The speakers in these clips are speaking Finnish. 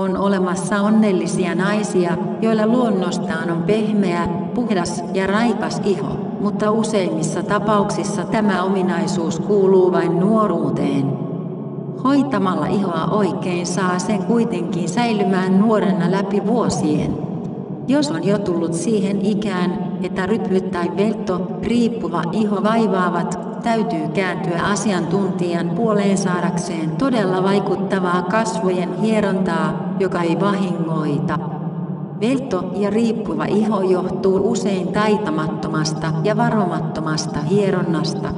On olemassa onnellisia naisia, joilla luonnostaan on pehmeä, puhdas ja raikas iho, mutta useimmissa tapauksissa tämä ominaisuus kuuluu vain nuoruuteen. Hoitamalla ihoa oikein saa sen kuitenkin säilymään nuorena läpi vuosien. Jos on jo tullut siihen ikään, että rypyt tai velto, riippuva iho vaivaavat, täytyy kääntyä asiantuntijan puoleen saadakseen todella vaikuttavaa kasvojen hierontaa, joka ei vahingoita. Velto ja riippuva iho johtuu usein taitamattomasta ja varomattomasta hieronnasta.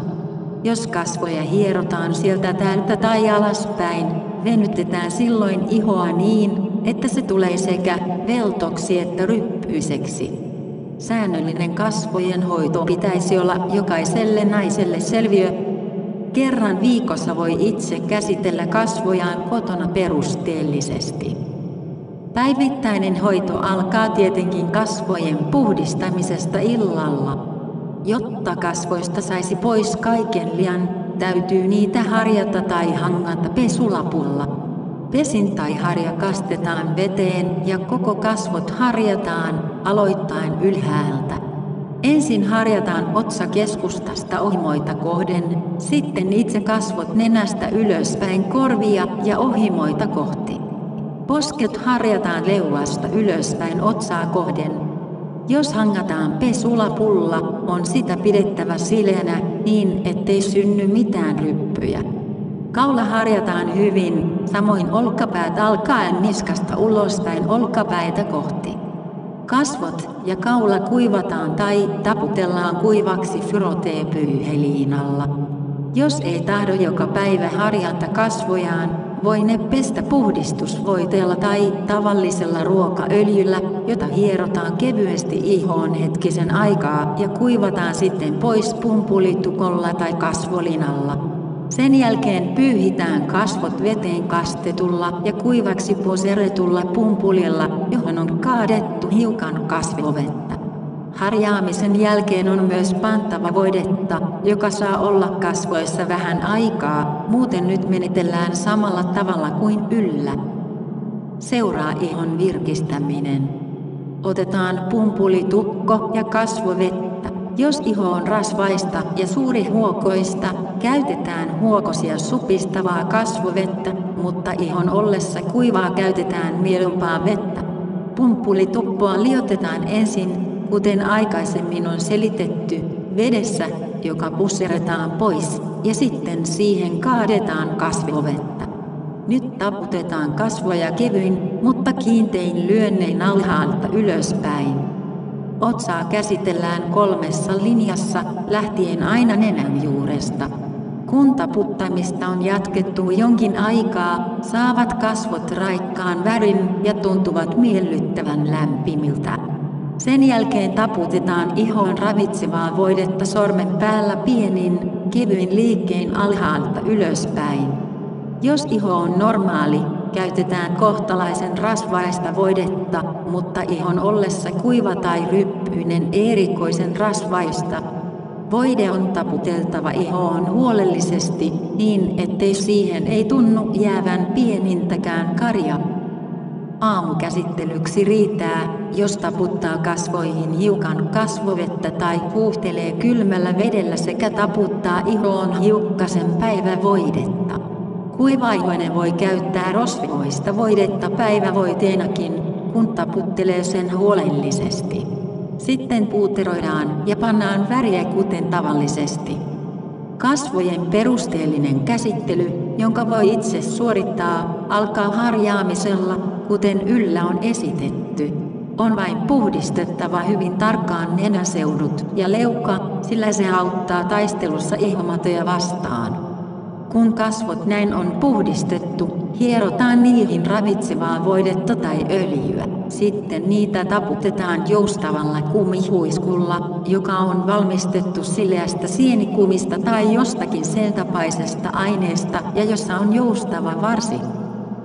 Jos kasvoja hierotaan sieltä täältä tai alaspäin, venytetään silloin ihoa niin, että se tulee sekä veltoksi että ryppyiseksi. Säännöllinen kasvojen hoito pitäisi olla jokaiselle naiselle selviö. Kerran viikossa voi itse käsitellä kasvojaan kotona perusteellisesti. Päivittäinen hoito alkaa tietenkin kasvojen puhdistamisesta illalla. Jotta kasvoista saisi pois kaiken lian, täytyy niitä harjata tai hangata pesulapulla. Pesin tai harja kastetaan veteen ja koko kasvot harjataan, aloittain ylhäältä. Ensin harjataan otsa keskustasta ohimoita kohden, sitten itse kasvot nenästä ylöspäin korvia ja ohimoita kohti. Posket harjataan leuasta ylöspäin otsaa kohden. Jos hangataan pesulapulla, on sitä pidettävä sileänä niin, ettei synny mitään ryppyjä. Kaula harjataan hyvin, samoin olkapäät alkaen niskasta ulospäin olkapäitä kohti. Kasvot ja kaula kuivataan tai taputellaan kuivaksi fyroteepyyheliinalla. Jos ei tahdo joka päivä harjata kasvojaan, voi ne pestä puhdistusvoiteella tai tavallisella ruokaöljyllä, jota hierotaan kevyesti ihoon hetkisen aikaa ja kuivataan sitten pois pumpulitukolla tai kasvolinalla. Sen jälkeen pyyhitään kasvot veteen kastetulla ja kuivaksi poseretulla pumpulilla, johon on kaadettu hiukan kasvovettä. Harjaamisen jälkeen on myös pantava voidetta, joka saa olla kasvoissa vähän aikaa, muuten nyt menetellään samalla tavalla kuin yllä. Seuraa ihon virkistäminen. Otetaan pumpulitukko ja kasvovettä. Jos iho on rasvaista ja suuri huokoista, Käytetään huokosia supistavaa kasvovettä, mutta ihon ollessa kuivaa käytetään mielumpaa vettä. Pumppulituppoa liotetaan ensin, kuten aikaisemmin on selitetty, vedessä, joka pusseretaan pois, ja sitten siihen kaadetaan kasvovettä. Nyt taputetaan kasvoja kevyin, mutta kiintein lyönnein alhaalta ylöspäin. Otsaa käsitellään kolmessa linjassa, lähtien aina nenän juuresta. Kun taputtamista on jatkettu jonkin aikaa, saavat kasvot raikkaan värin ja tuntuvat miellyttävän lämpimiltä. Sen jälkeen taputetaan ihoon ravitsevaa voidetta sormen päällä pienin, kevyin liikkein alhaalta ylöspäin. Jos iho on normaali, käytetään kohtalaisen rasvaista voidetta, mutta ihon ollessa kuiva tai ryppyinen erikoisen rasvaista, Voide on taputeltava ihoon huolellisesti, niin ettei siihen ei tunnu jäävän pienintäkään karja. Aamukäsittelyksi riittää, jos taputtaa kasvoihin hiukan kasvovettä tai puuhtelee kylmällä vedellä sekä taputtaa ihoon hiukkasen päivävoidetta. Kuivaihoinen voi käyttää rosvoista voidetta päivävoiteenakin, kun taputtelee sen huolellisesti. Sitten puuteroidaan ja pannaan väriä kuten tavallisesti. Kasvojen perusteellinen käsittely, jonka voi itse suorittaa, alkaa harjaamisella, kuten yllä on esitetty. On vain puhdistettava hyvin tarkkaan nenäseudut ja leuka, sillä se auttaa taistelussa ihomatoja vastaan. Kun kasvot näin on puhdistettu, hierotaan niihin ravitsevaa voidetta tai öljyä. Sitten niitä taputetaan joustavalla kumihuiskulla, joka on valmistettu sileästä sienikumista tai jostakin sen tapaisesta aineesta ja jossa on joustava varsi.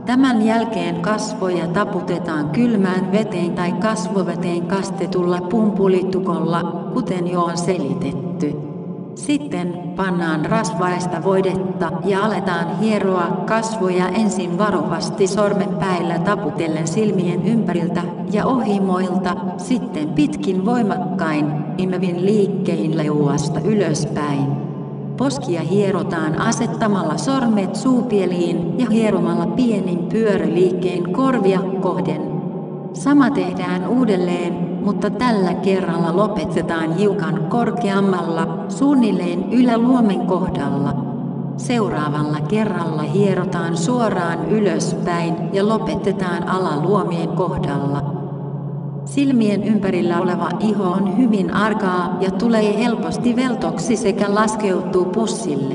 Tämän jälkeen kasvoja taputetaan kylmään veteen tai kasvoveteen kastetulla pumpulitukolla, kuten jo on selitetty. Sitten pannaan rasvaista voidetta ja aletaan hieroa kasvoja ensin varovasti sormenpäillä taputellen silmien ympäriltä ja ohimoilta, sitten pitkin voimakkain, imevin liikkein leuasta ylöspäin. Poskia hierotaan asettamalla sormet suupieliin ja hieromalla pienin pyöräliikkeen korvia kohden. Sama tehdään uudelleen mutta tällä kerralla lopetetaan hiukan korkeammalla, suunnilleen yläluomen kohdalla. Seuraavalla kerralla hierotaan suoraan ylöspäin ja lopetetaan alaluomien kohdalla. Silmien ympärillä oleva iho on hyvin arkaa ja tulee helposti veltoksi sekä laskeutuu pussille.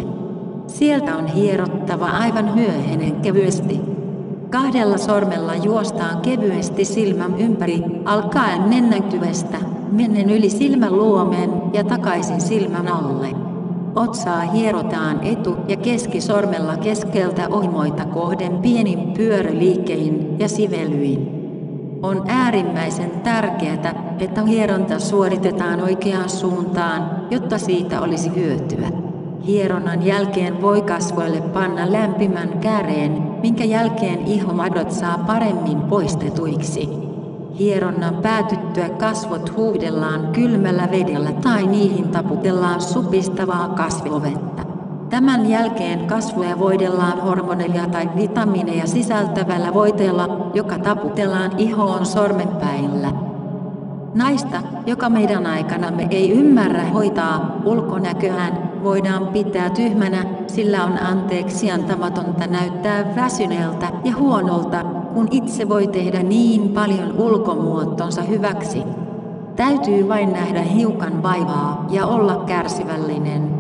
Sieltä on hierottava aivan hyöhenen kevyesti. Kahdella sormella juostaan kevyesti silmän ympäri, alkaen nennätyvestä, mennen yli silmäluomen ja takaisin silmän alle. Otsaa hierotaan etu- ja keskisormella keskeltä ohimoita kohden pienin pyöräliikkein ja sivelyin. On äärimmäisen tärkeää, että hieronta suoritetaan oikeaan suuntaan, jotta siitä olisi hyötyä. Hieronnan jälkeen voi kasvoille panna lämpimän käreen, minkä jälkeen ihomadot saa paremmin poistetuiksi. Hieronnan päätyttyä kasvot huudellaan kylmällä vedellä tai niihin taputellaan supistavaa kasvovettä. Tämän jälkeen kasvoja voidellaan hormoneja tai vitamiineja sisältävällä voiteella, joka taputellaan ihoon sormenpäillä. Naista, joka meidän aikanamme ei ymmärrä hoitaa ulkonäköään, voidaan pitää tyhmänä, sillä on anteeksi antamatonta näyttää väsyneeltä ja huonolta, kun itse voi tehdä niin paljon ulkomuottonsa hyväksi. Täytyy vain nähdä hiukan vaivaa ja olla kärsivällinen.